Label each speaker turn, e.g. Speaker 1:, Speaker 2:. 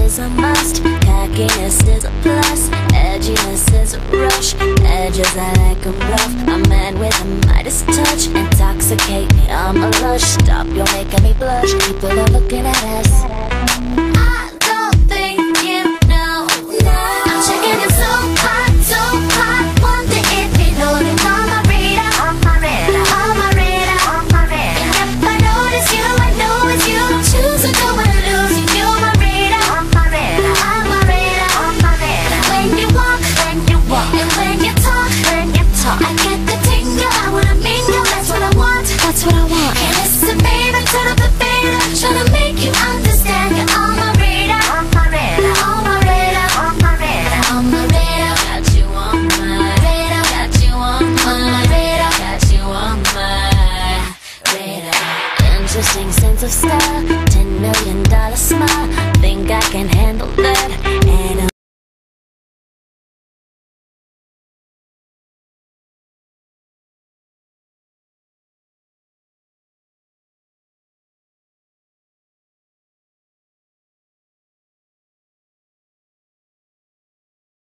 Speaker 1: is a must, tackiness is a plus, edginess is a rush, edges I like a rough, a man with a Midas touch, intoxicate me, I'm a lush, stop, you're making me blush, people are looking at us. interesting sense of style. Ten million dollar